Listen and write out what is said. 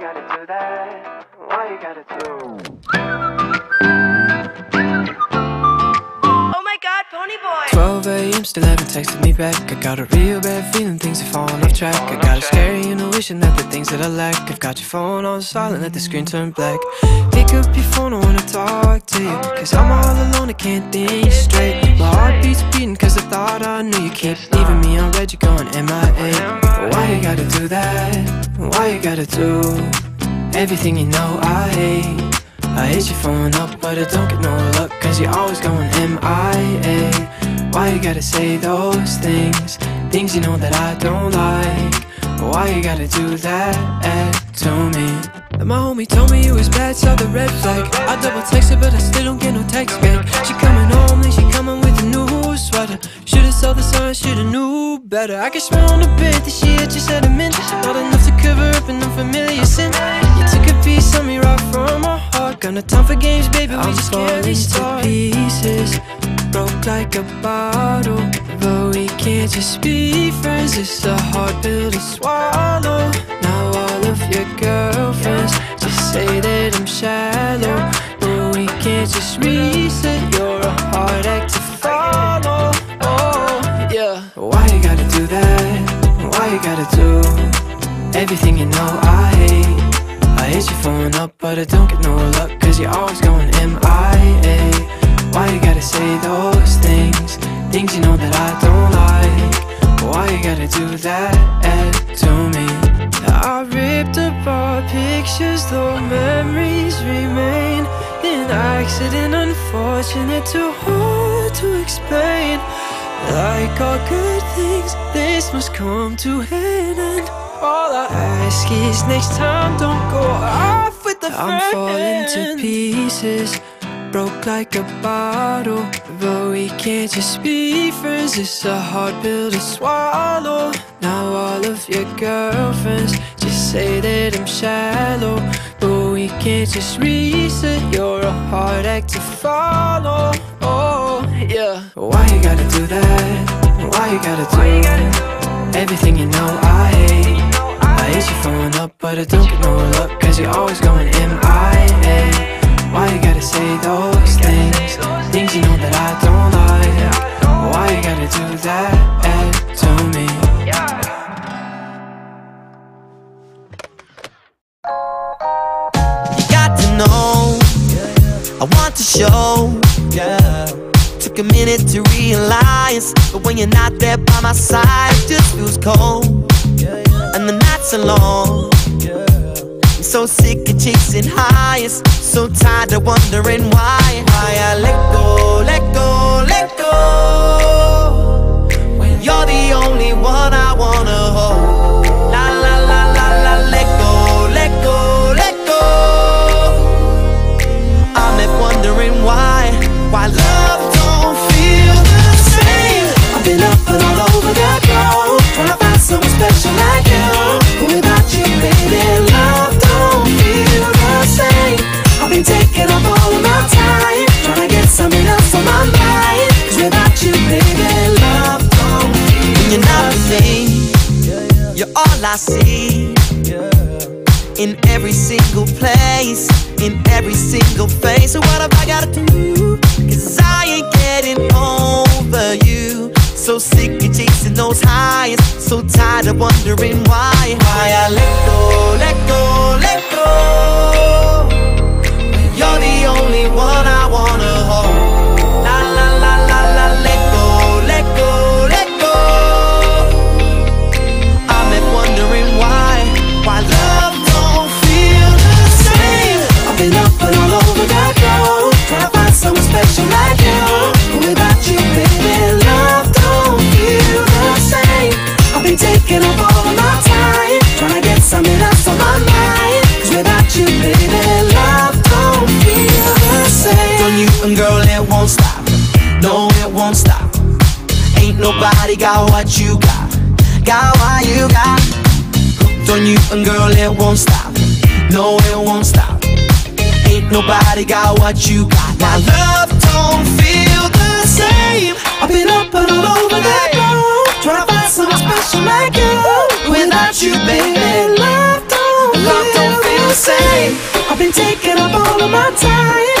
you gotta do that? Why you gotta do? 12 a.m. still haven't texted me back. I got a real bad feeling things are falling off track. I got a scary intuition that the things that I lack. I've got your phone on silent, let the screen turn black. Pick up your phone, I wanna talk to you. Cause I'm all alone, I can't think straight. My heart beats beating cause I thought I knew you keep leaving me on read, you're going MIA. Why you gotta do that? Why you gotta do everything you know I hate? I hate your phone up, but I don't get no luck Cause you're always going MIA Why you gotta say those things? Things you know that I don't like. Why you gotta do that eh, to me? And my homie told me it was bad, saw the red flag. I double texted, but I still don't get no text back. She coming home, then she coming with a new sweater. Should've saw the sign, should've knew better. I can smell on the bed that she had just had a mint Not enough to cover up an unfamiliar sin. You took a piece of me right from my heart. Got no time for games, baby, we I'm just can't pieces Broke like a bottle But we can't just be friends. It's a hard pill to swallow. Now all of your girlfriends Just say that I'm shallow But we can't just reset. You're a hard act to follow. Oh, yeah. Why you gotta do that? Why you gotta do Everything you know? I hate I hit your phone up, but I don't get no luck Cause you're always going MIA Why you gotta say those things? Things you know that I don't like. Why you gotta do that eh, to me? I ripped apart pictures though memories remain. An accident unfortunate, too hard to explain. Like all good things, this must come to an end. All I ask is next time don't go off with the I'm falling to pieces Broke like a bottle. But we can't just be friends It's a hard pill to swallow. Now all of your girlfriends Just say that I'm shallow. But we can't just reset You're a hard act to follow. Oh, yeah. Why you gotta do that? Why you gotta do Everything you know I hate? I hit your phone up but I don't get no luck Cause you're always going MIA why you gotta say those things? Things you know that I don't like Why you gotta do that eh, to me? You got to know, I want to show. Took a minute to realize, but when you're not there by my side, it just feels cold. And the nights are long. So sick of chasing highs, so tired of wondering why. Why I let go, let go, let go. When you're the only one I you're all I see. In every single place, in every single face. So what have I gotta do? Cause I ain't getting over you. So sick of chasing those highs. So tired of wondering why. Why I let without you, baby, love don't feel the same. On you and girl it won't stop. No it won't stop. Ain't nobody got what you got. Got what you got. Hooked on you and girl it won't stop. No it won't stop. Ain't nobody got what you got. My love don't feel the same. I've been up and all over the globe Trying to find someone special like you. Without you, baby, time,